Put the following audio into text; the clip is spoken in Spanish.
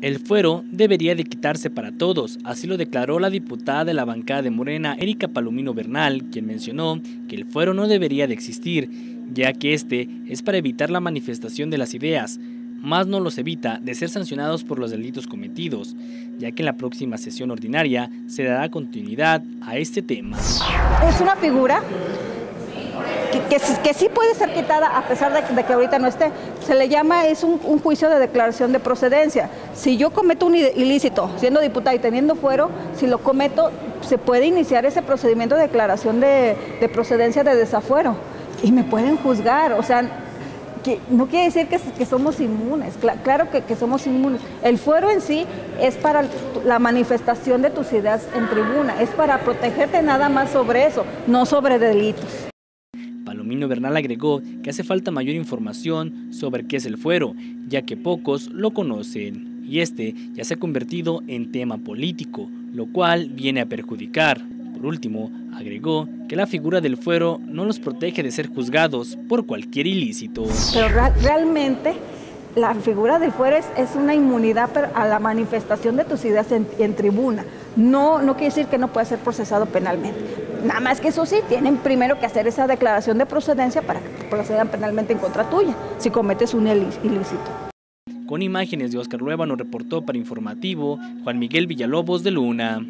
El fuero debería de quitarse para todos, así lo declaró la diputada de la bancada de Morena, Erika Palomino Bernal, quien mencionó que el fuero no debería de existir, ya que este es para evitar la manifestación de las ideas, más no los evita de ser sancionados por los delitos cometidos, ya que en la próxima sesión ordinaria se dará continuidad a este tema. Es una figura que, sí puede ser quitada a pesar de, que ahorita no esté. Se le llama, es un, juicio de declaración de procedencia. Si yo cometo un ilícito siendo diputada y teniendo fuero, si lo cometo, se puede iniciar ese procedimiento de declaración de, procedencia de desafuero y me pueden juzgar. O sea, que no quiere decir que, somos inmunes, claro que, somos inmunes. El fuero en sí es para la manifestación de tus ideas en tribuna, es para protegerte nada más sobre eso, no sobre delitos. Palomino Bernal agregó que hace falta mayor información sobre qué es el fuero, ya que pocos lo conocen, y este ya se ha convertido en tema político, lo cual viene a perjudicar. Por último, agregó que la figura del fuero no los protege de ser juzgados por cualquier ilícito. Pero realmente la figura del fuero es, una inmunidad a la manifestación de tus ideas en, en, tribuna. No, no quiere decir que no pueda ser procesado penalmente. Nada más que eso sí, tienen primero que hacer esa declaración de procedencia para que procedan penalmente en contra tuya si cometes un ilícito. Con imágenes de Oscar nos reportó para Informativo Juan Miguel Villalobos de Luna.